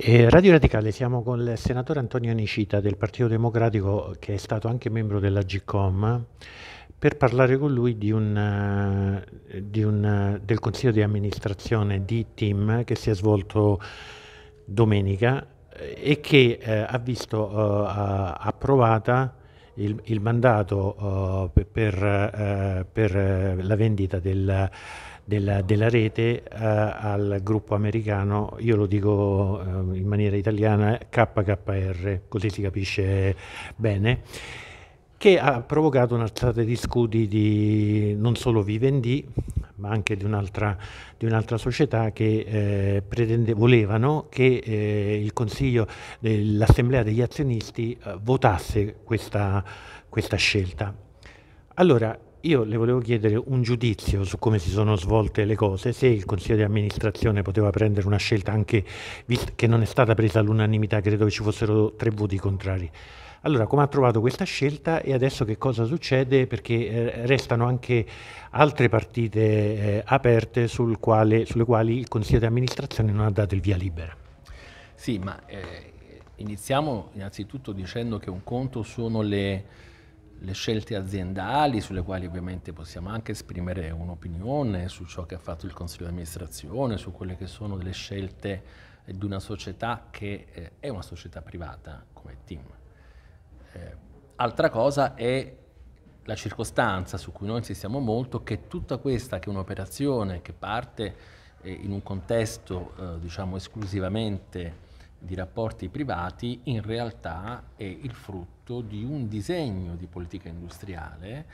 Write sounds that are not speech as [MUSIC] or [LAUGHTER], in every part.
Eh, Radio Radicale siamo con il senatore Antonio Nicita del Partito Democratico che è stato anche membro della GCOM per parlare con lui di un, eh, di un, del consiglio di amministrazione di TIM che si è svolto domenica eh, e che eh, ha visto eh, approvata il, il mandato per, per, la vendita del, della, della, rete uh, al gruppo americano, io lo dico in maniera italiana, KKR, così si capisce bene che ha provocato un'alzata di scudi di non solo Vivendi, ma anche di un'altra, di un'altra società che eh, volevano che eh, il Consiglio dell'Assemblea degli azionisti eh, votasse questa, questa scelta. Allora, io le volevo chiedere un giudizio su come si sono svolte le cose, se il Consiglio di amministrazione poteva prendere una scelta anche che non è stata presa all'unanimità, credo che ci fossero tre voti contrari. Allora, come ha trovato questa scelta e adesso che cosa succede? Perché eh, restano anche altre partite eh, aperte sul quale, sulle quali il Consiglio di amministrazione non ha dato il via libera. Sì, ma eh, iniziamo innanzitutto dicendo che un conto sono le, le scelte aziendali sulle quali ovviamente possiamo anche esprimere un'opinione su ciò che ha fatto il Consiglio di amministrazione, su quelle che sono le scelte di una società che eh, è una società privata come Team eh, altra cosa è la circostanza su cui noi insistiamo molto che tutta questa che è un'operazione che parte eh, in un contesto eh, diciamo esclusivamente di rapporti privati in realtà è il frutto di un disegno di politica industriale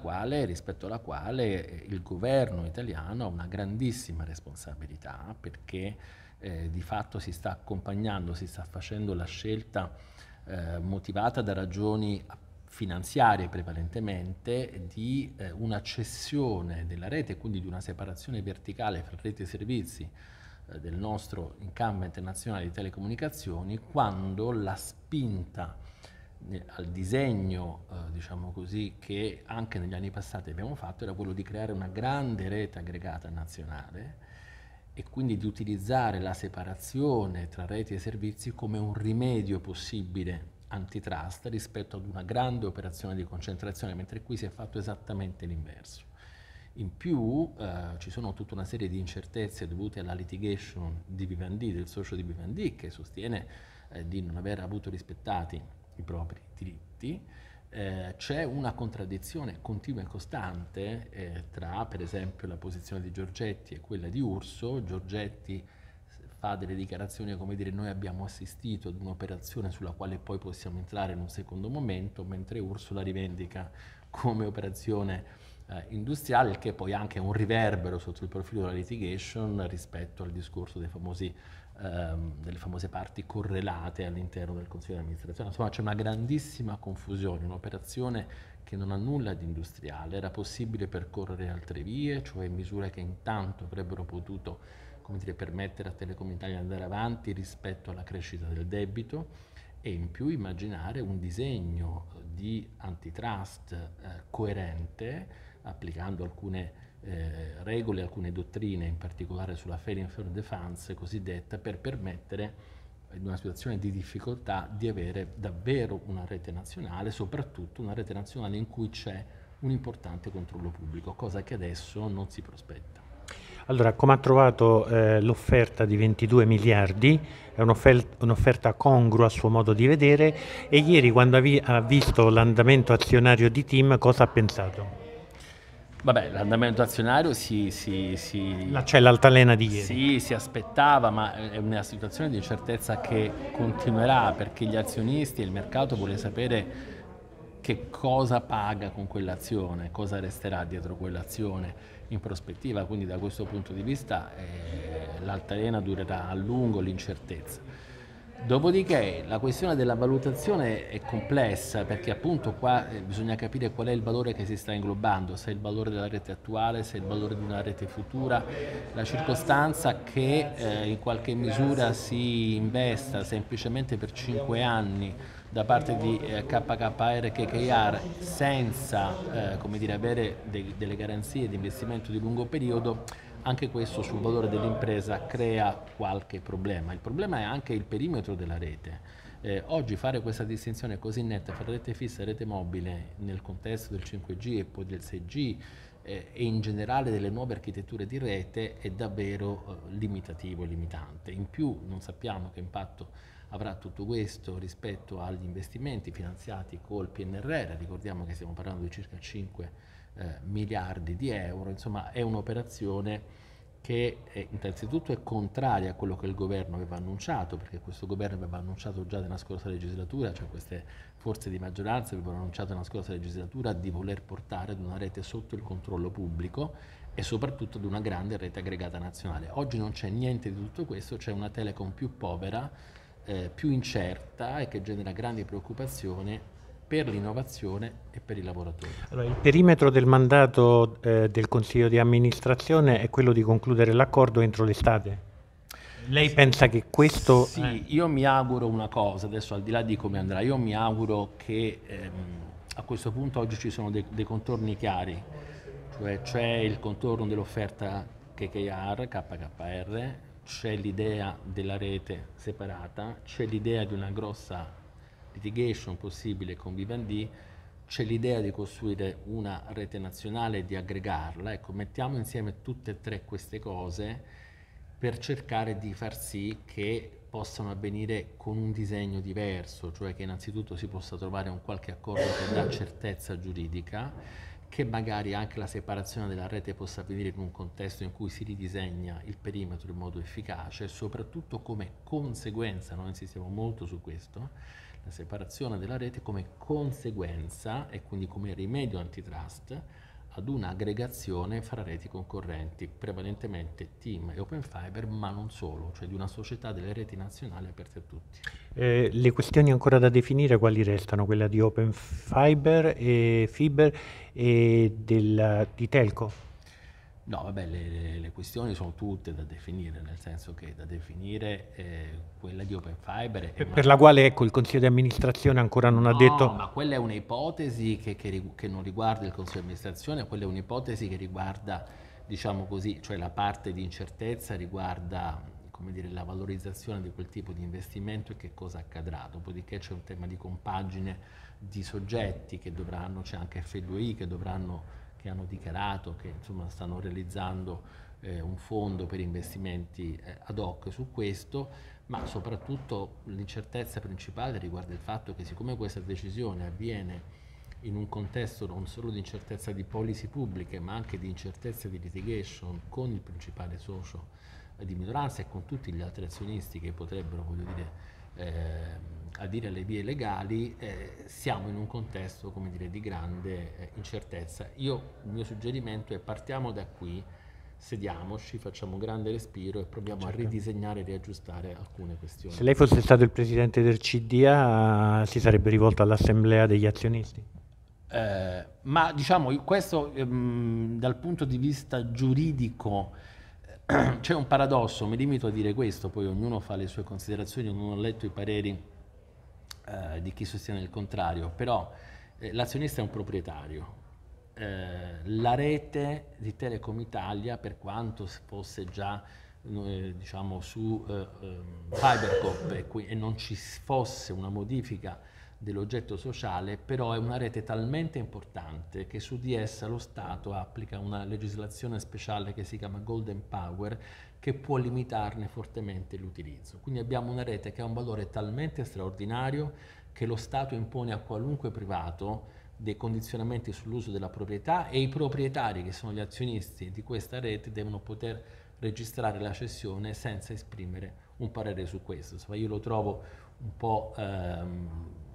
quale, rispetto alla quale eh, il governo italiano ha una grandissima responsabilità perché eh, di fatto si sta accompagnando, si sta facendo la scelta eh, motivata da ragioni finanziarie prevalentemente di eh, una cessione della rete, quindi di una separazione verticale fra rete e servizi del nostro incumbent nazionale di telecomunicazioni, quando la spinta eh, al disegno, eh, diciamo così, che anche negli anni passati abbiamo fatto era quello di creare una grande rete aggregata nazionale e quindi di utilizzare la separazione tra reti e servizi come un rimedio possibile antitrust rispetto ad una grande operazione di concentrazione, mentre qui si è fatto esattamente l'inverso. In più eh, ci sono tutta una serie di incertezze dovute alla litigation di Vivendi, del socio di Vivendi, che sostiene eh, di non aver avuto rispettati i propri diritti eh, c'è una contraddizione continua e costante eh, tra per esempio la posizione di Giorgetti e quella di Urso. Giorgetti fa delle dichiarazioni come dire noi abbiamo assistito ad un'operazione sulla quale poi possiamo entrare in un secondo momento, mentre Urso la rivendica come operazione eh, industriale, che poi anche è un riverbero sotto il profilo della litigation rispetto al discorso famosi ehm, delle famose parti correlate all'interno del Consiglio di amministrazione. Insomma c'è una grandissima confusione, un'operazione che non ha nulla di industriale, era possibile percorrere altre vie, cioè misure che intanto avrebbero potuto dire, permettere a Telecom Italia di andare avanti rispetto alla crescita del debito e in più immaginare un disegno di antitrust eh, coerente applicando alcune eh, regole, alcune dottrine, in particolare sulla Fair and Fair Defense cosiddetta, per permettere in una situazione di difficoltà di avere davvero una rete nazionale, soprattutto una rete nazionale in cui c'è un importante controllo pubblico, cosa che adesso non si prospetta. Allora, come ha trovato eh, l'offerta di 22 miliardi? È un'offerta, un'offerta congrua a suo modo di vedere e ieri quando ha, ha visto l'andamento azionario di Team cosa ha pensato? Vabbè, l'andamento azionario si... si, si c'è l'altalena di ieri. Sì, si aspettava, ma è una situazione di incertezza che continuerà perché gli azionisti e il mercato vuole sapere che cosa paga con quell'azione, cosa resterà dietro quell'azione in prospettiva, quindi da questo punto di vista eh, l'altalena durerà a lungo l'incertezza. Dopodiché la questione della valutazione è complessa perché appunto qua eh, bisogna capire qual è il valore che si sta inglobando, se è il valore della rete attuale, se è il valore di una rete futura, la circostanza che eh, in qualche misura si investa semplicemente per 5 anni da parte di eh, KKR e KKR senza eh, dire, avere de delle garanzie di investimento di lungo periodo anche questo sul valore dell'impresa crea qualche problema. Il problema è anche il perimetro della rete. Eh, oggi fare questa distinzione così netta fra rete fissa e rete mobile nel contesto del 5G e poi del 6G eh, e in generale delle nuove architetture di rete è davvero eh, limitativo e limitante. In più non sappiamo che impatto avrà tutto questo rispetto agli investimenti finanziati col PNRR, ricordiamo che stiamo parlando di circa 5 eh, miliardi di euro, insomma è un'operazione che è, innanzitutto è contraria a quello che il governo aveva annunciato, perché questo governo aveva annunciato già nella scorsa legislatura, cioè queste forze di maggioranza avevano annunciato nella scorsa legislatura di voler portare ad una rete sotto il controllo pubblico e soprattutto ad una grande rete aggregata nazionale. Oggi non c'è niente di tutto questo, c'è una telecom più povera, eh, più incerta e che genera grandi preoccupazioni per l'innovazione e per i lavoratori. Allora, il perimetro del mandato eh, del Consiglio di amministrazione è quello di concludere l'accordo entro l'estate? Lei pensa che questo... Sì, eh. io mi auguro una cosa, adesso al di là di come andrà, io mi auguro che ehm, a questo punto oggi ci sono dei, dei contorni chiari, cioè c'è il contorno dell'offerta KKR, KKR, c'è l'idea della rete separata, c'è l'idea di una grossa litigation possibile con Vivendi, c'è l'idea di costruire una rete nazionale e di aggregarla. Ecco, mettiamo insieme tutte e tre queste cose per cercare di far sì che possano avvenire con un disegno diverso, cioè che innanzitutto si possa trovare un qualche accordo che dà certezza giuridica, che magari anche la separazione della rete possa avvenire in un contesto in cui si ridisegna il perimetro in modo efficace e soprattutto come conseguenza, noi insistiamo molto su questo, la separazione della rete come conseguenza e quindi come rimedio antitrust ad un'aggregazione fra reti concorrenti, prevalentemente Team e Open Fiber, ma non solo, cioè di una società delle reti nazionali aperte a tutti. Eh, le questioni ancora da definire quali restano? Quella di Open Fiber e Fiber e del, di Telco? No, vabbè, le, le, questioni sono tutte da definire, nel senso che da definire eh, quella di Open Fiber. Per, per la quale ecco, il Consiglio di amministrazione ancora non no, ha detto... No, ma quella è un'ipotesi che, che, che, non riguarda il Consiglio di amministrazione, quella è un'ipotesi che riguarda, diciamo così, cioè la parte di incertezza riguarda come dire, la valorizzazione di quel tipo di investimento e che cosa accadrà. Dopodiché c'è un tema di compagine di soggetti che dovranno, c'è anche F2I che dovranno che hanno dichiarato che insomma, stanno realizzando eh, un fondo per investimenti eh, ad hoc su questo, ma soprattutto l'incertezza principale riguarda il fatto che siccome questa decisione avviene in un contesto non solo di incertezza di policy pubbliche, ma anche di incertezza di litigation con il principale socio di minoranza e con tutti gli altri azionisti che potrebbero, voglio dire, eh, a dire le vie legali, eh, siamo in un contesto come dire, di grande eh, incertezza. Io, il mio suggerimento è partiamo da qui, sediamoci, facciamo un grande respiro e proviamo certo. a ridisegnare e riaggiustare alcune questioni. Se lei fosse stato il presidente del CDA, si sarebbe rivolto all'assemblea degli azionisti? Eh, ma diciamo, questo ehm, dal punto di vista giuridico [CLEARS THROAT] c'è un paradosso, mi limito a dire questo, poi ognuno fa le sue considerazioni, ognuno ha letto i pareri eh, di chi sostiene il contrario, però eh, l'azionista è un proprietario. Eh, la rete di Telecom Italia, per quanto fosse già eh, diciamo, su eh, ehm, Fibercop e, e non ci fosse una modifica dell'oggetto sociale, però è una rete talmente importante che su di essa lo Stato applica una legislazione speciale che si chiama Golden Power che può limitarne fortemente l'utilizzo. Quindi abbiamo una rete che ha un valore talmente straordinario che lo Stato impone a qualunque privato dei condizionamenti sull'uso della proprietà e i proprietari, che sono gli azionisti di questa rete, devono poter registrare la cessione senza esprimere un parere su questo. Insomma, io lo trovo un po' ehm,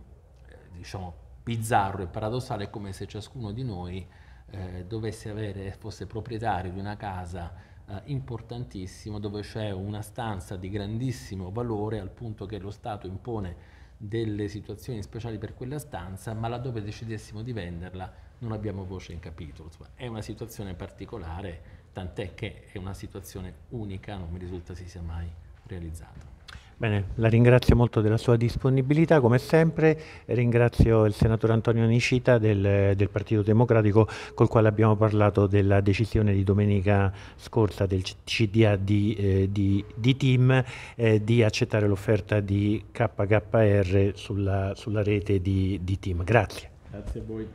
diciamo, bizzarro e paradossale, come se ciascuno di noi eh, dovesse avere, fosse proprietario di una casa eh, importantissimo dove c'è una stanza di grandissimo valore al punto che lo Stato impone delle situazioni speciali per quella stanza, ma laddove decidessimo di venderla non abbiamo voce in capitolo. Insomma, è una situazione particolare, tant'è che è una situazione unica, non mi risulta si sia mai realizzata. Bene, la ringrazio molto della sua disponibilità, come sempre ringrazio il senatore Antonio Nicita del, del, Partito Democratico col quale abbiamo parlato della decisione di domenica scorsa del CDA di, eh, di, di Team eh, di accettare l'offerta di KKR sulla, sulla rete di, di Team. Grazie. Grazie a voi.